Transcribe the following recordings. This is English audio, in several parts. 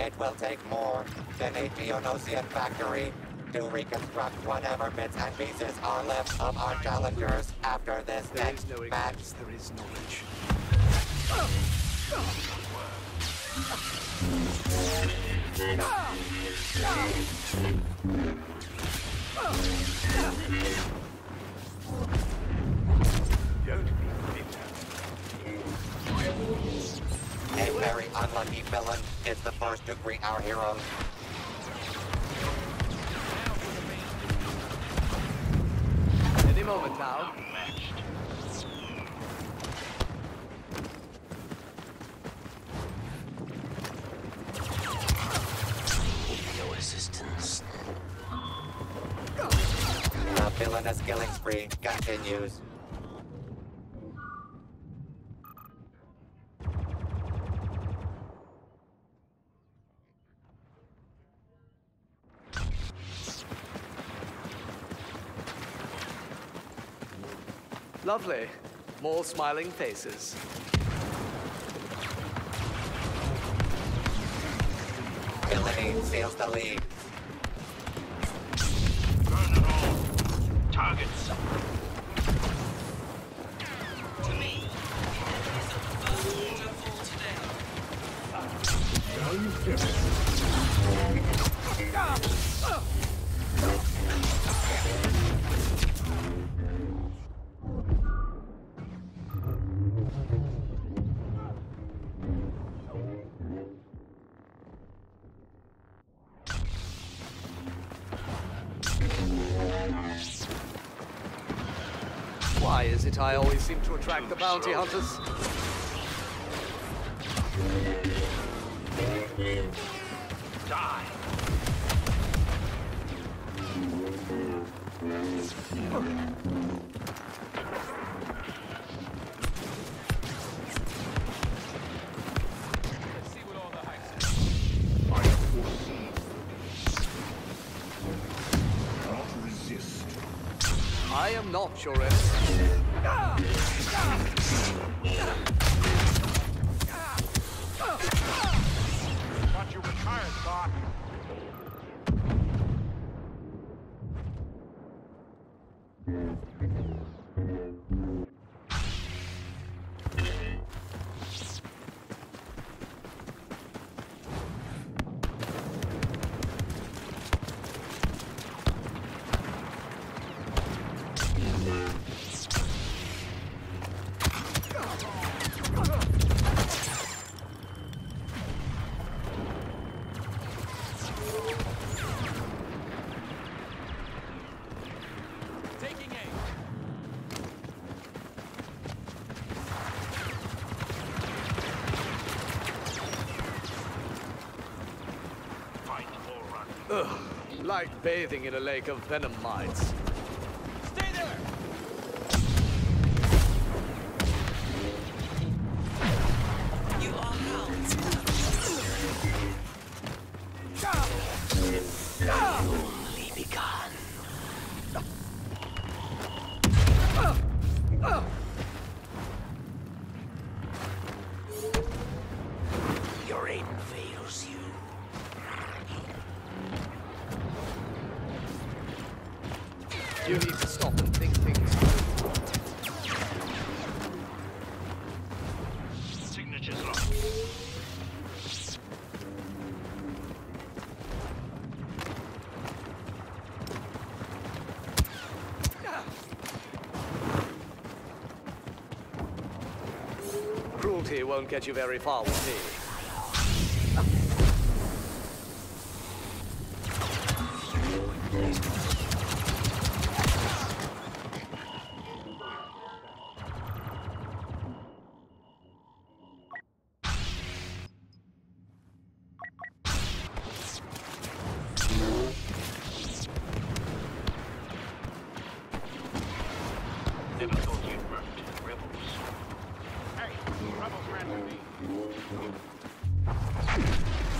It will take more than a Geonosian factory to reconstruct whatever bits and pieces are left of our challengers after this There next is no match. ignorance, there is knowledge. Don't is the first to greet our heroes. Any moment now. No assistance. The villainous killing spree continues. Lovely. More smiling faces. Villainy seals the lead. Burn it all. Targets. To me, it is a first to fall Why is it I always seem to attract the bounty hunters? Die. I am not your enemy. You retired, Doc. Taking Ugh, like bathing in a lake of venom mites. Won't get you very far with me.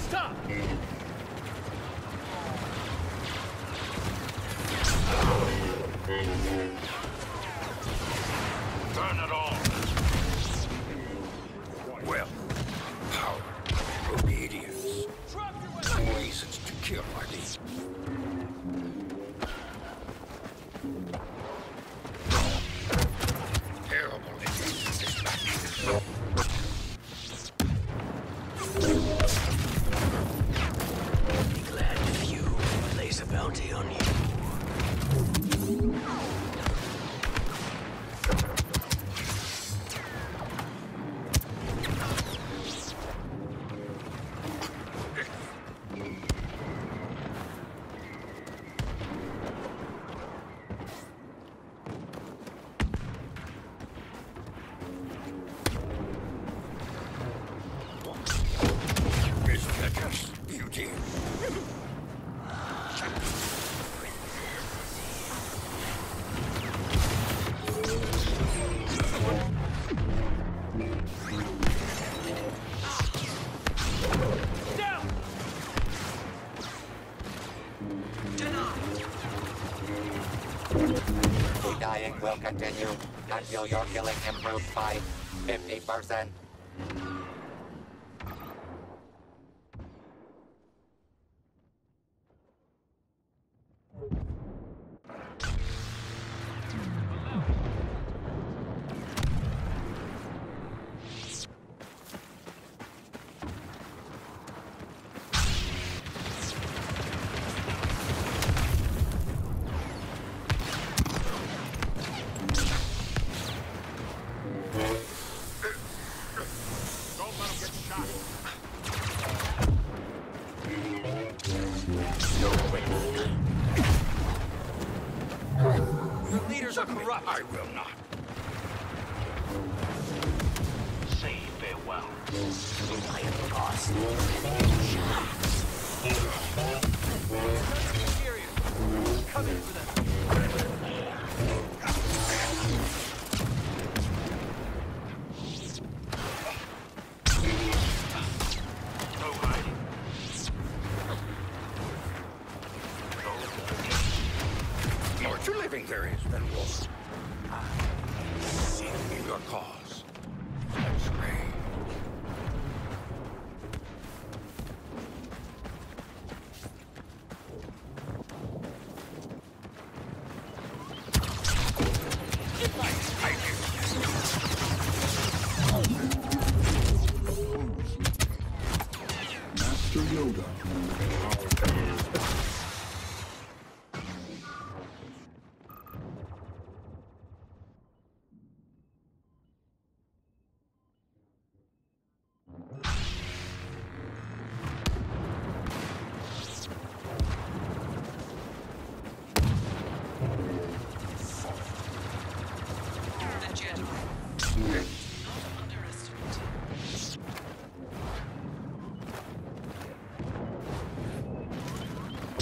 Stop! It. Well, power, obedience. Drop your dying will continue until your killing improves by 50%. Leaders are corrupt. I will not. Say farewell. I am lost. Interior. Come in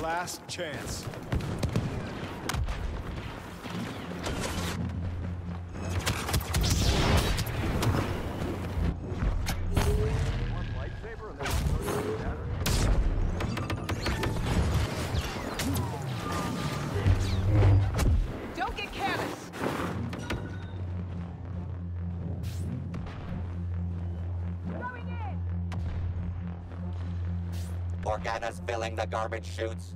Last chance. Organas filling the garbage chutes.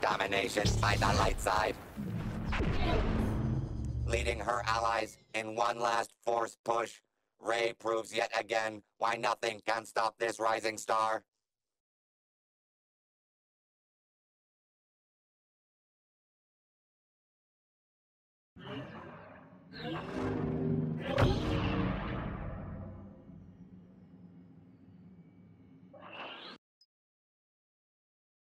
Domination by the light side. Leading her allies in one last force push, Rey proves yet again why nothing can stop this rising star.